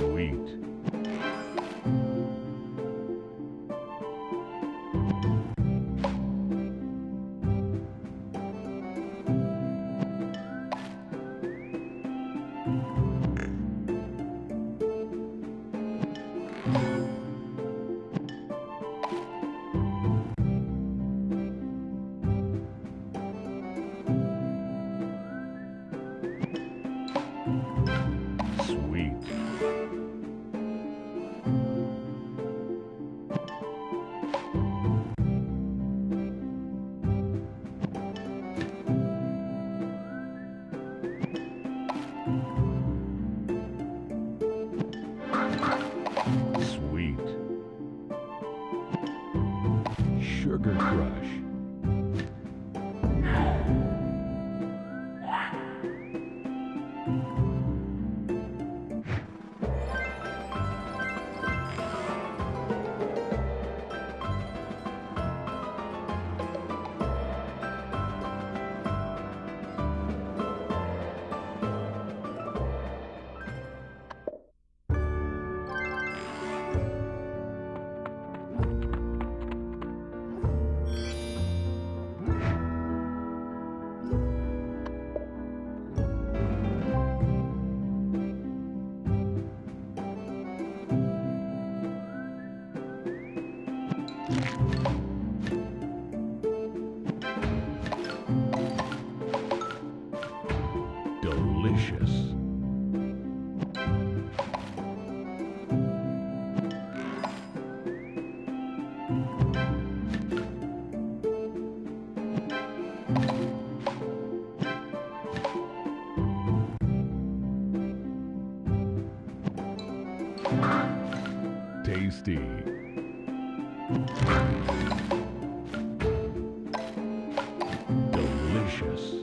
Sweet. Sweet. Sugar Crush. Tasty. Delicious.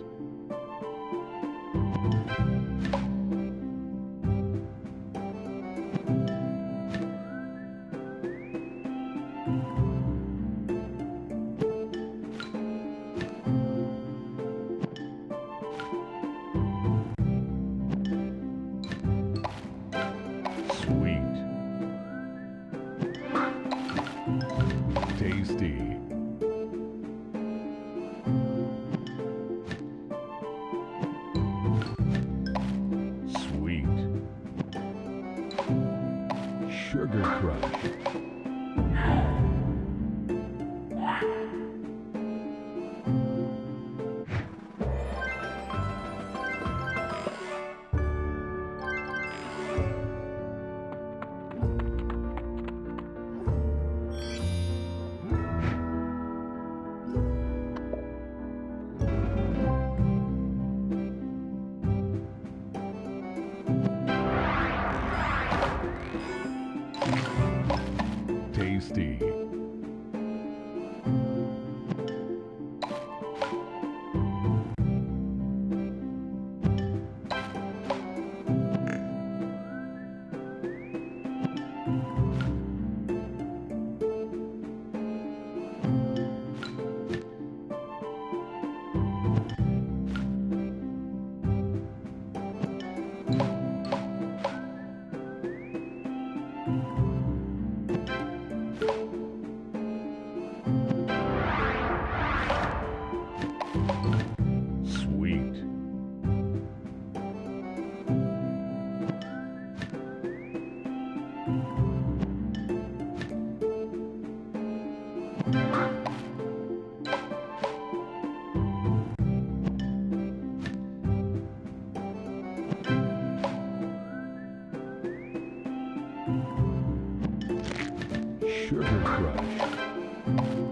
Sugar Crush. Tasty. Sugar Crush.